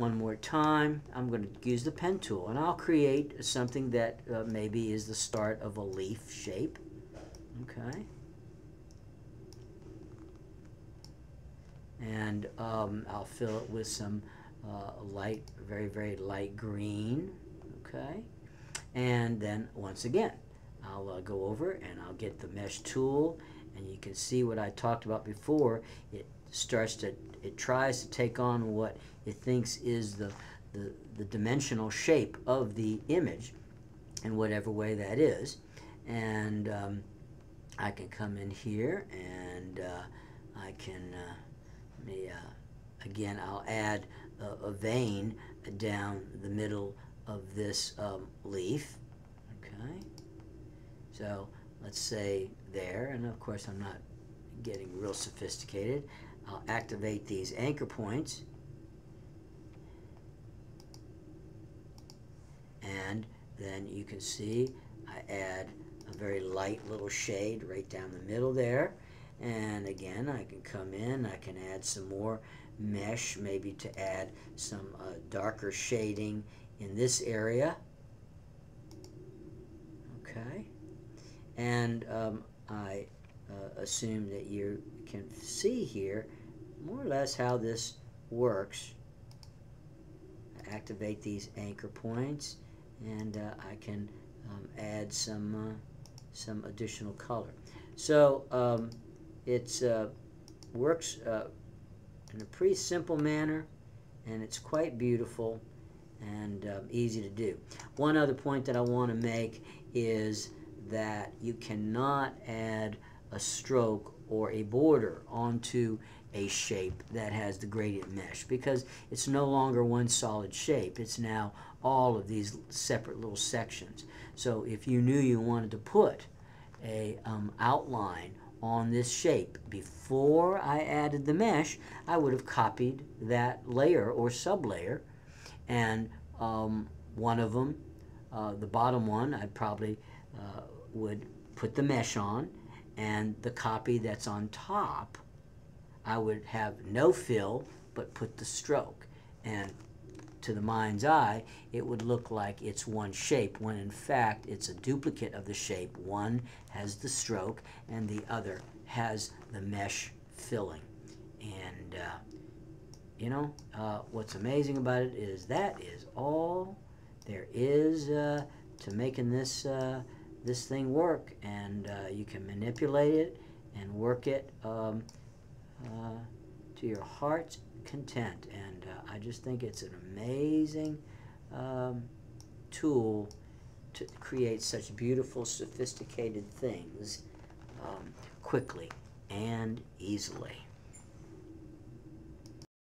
one more time. I'm going to use the pen tool and I'll create something that uh, maybe is the start of a leaf shape. Okay. And um, I'll fill it with some uh, light, very, very light green. Okay. And then once again, I'll uh, go over and I'll get the mesh tool and you can see what I talked about before. It starts to, it tries to take on what it thinks is the, the, the dimensional shape of the image in whatever way that is. And um, I can come in here and uh, I can, uh, me, uh, again, I'll add a, a, vein down the middle of this um, leaf. Okay. So let's say there, and of course I'm not getting real sophisticated. I'll activate these anchor points. And then you can see I add a very light little shade right down the middle there. And again I can come in I can add some more mesh maybe to add some uh, darker shading in this area. Okay. And um, I uh, assume that you can see here more or less how this works activate these anchor points and uh, I can um, add some uh, some additional color. So um, it uh, works uh, in a pretty simple manner and it's quite beautiful and um, easy to do. One other point that I want to make is that you cannot add a stroke or a border onto a shape that has the gradient mesh because it's no longer one solid shape. It's now all of these separate little sections. So if you knew you wanted to put a um, outline on this shape before I added the mesh, I would have copied that layer or sublayer and um, one of them, uh, the bottom one, I probably uh, would put the mesh on and the copy that's on top, I would have no fill but put the stroke. And to the mind's eye, it would look like it's one shape, when in fact it's a duplicate of the shape. One has the stroke and the other has the mesh filling. And, uh, you know, uh, what's amazing about it is that is all there is uh, to making this, uh, this thing work. And uh, you can manipulate it and work it um, uh, to your heart's content. And uh, I just think it's an amazing um, tool to create such beautiful, sophisticated things um, quickly and easily.